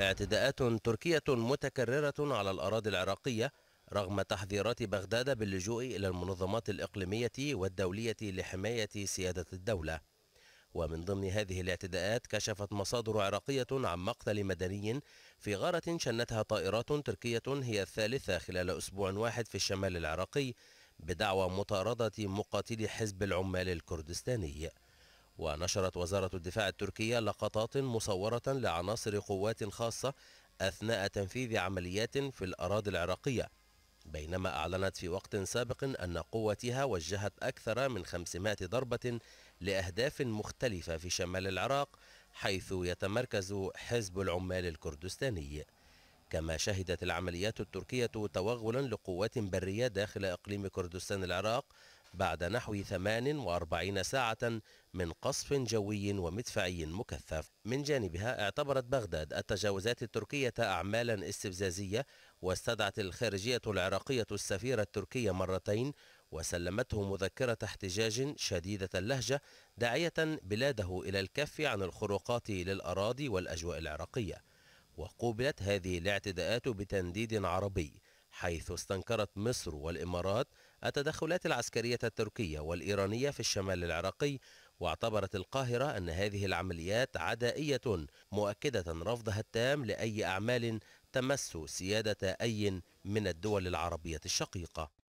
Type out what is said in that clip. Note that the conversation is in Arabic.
اعتداءات تركية متكررة على الأراضي العراقية رغم تحذيرات بغداد باللجوء إلى المنظمات الإقليمية والدولية لحماية سيادة الدولة. ومن ضمن هذه الاعتداءات كشفت مصادر عراقية عن مقتل مدني في غارة شنتها طائرات تركية هي الثالثة خلال أسبوع واحد في الشمال العراقي بدعوى مطاردة مقاتلي حزب العمال الكردستاني. ونشرت وزارة الدفاع التركية لقطات مصورة لعناصر قوات خاصة أثناء تنفيذ عمليات في الأراضي العراقية بينما أعلنت في وقت سابق أن قوتها وجهت أكثر من 500 ضربة لأهداف مختلفة في شمال العراق حيث يتمركز حزب العمال الكردستاني. كما شهدت العمليات التركية توغلا لقوات برية داخل إقليم كردستان العراق بعد نحو 48 ساعة من قصف جوي ومدفعي مكثف. من جانبها اعتبرت بغداد التجاوزات التركية أعمالا استفزازية واستدعت الخارجية العراقية السفير التركي مرتين وسلمته مذكرة احتجاج شديدة اللهجة داعية بلاده إلى الكف عن الخروقات للأراضي والأجواء العراقية. وقوبلت هذه الاعتداءات بتنديد عربي. حيث استنكرت مصر والإمارات التدخلات العسكرية التركية والإيرانية في الشمال العراقي واعتبرت القاهرة أن هذه العمليات عدائية مؤكدة رفضها التام لأي أعمال تمس سيادة أي من الدول العربية الشقيقة.